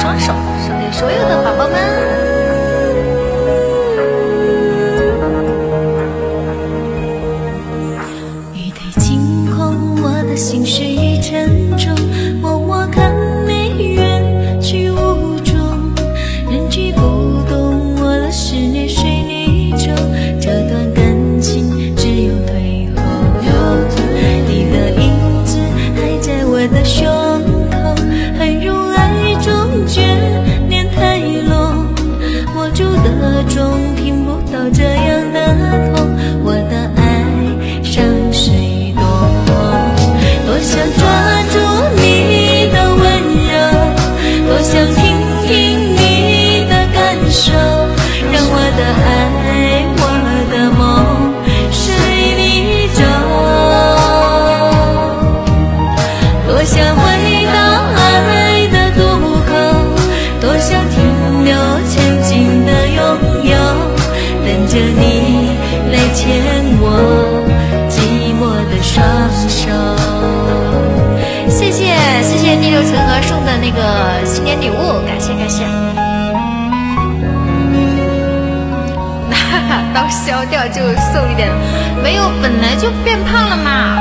双手送给所有的宝宝们。着你来牵我寂寞的双手。谢谢谢谢逆流成河送的那个新年礼物，感谢感谢。刀削掉就瘦一点，没有，本来就变胖了嘛。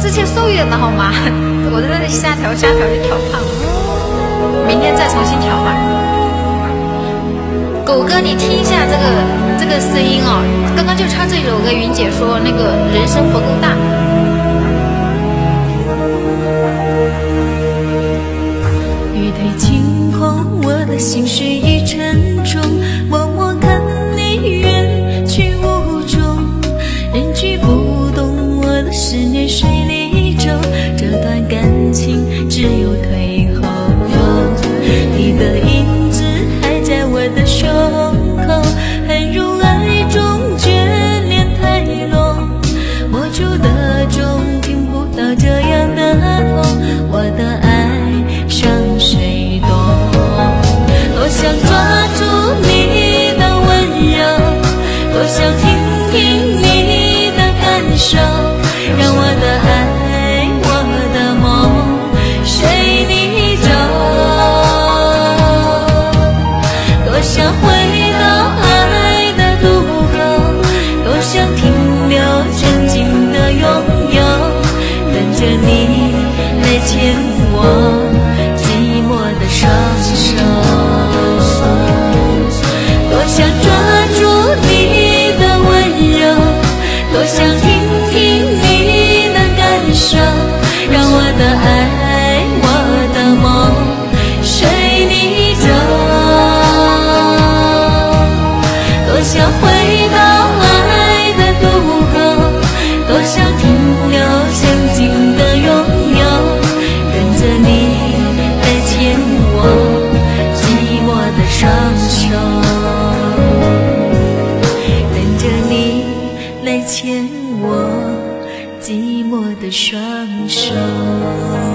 之前瘦一点的好吗？我在那里瞎调瞎调就调胖了，明天再重新调吧。五哥你听一下这个这个声音哦。刚刚就唱这首歌云姐说那个人生不够大。我寂寞的双手多想抓住你的温柔多想听听你的感受让我的爱我的梦随你走。多想我的双手。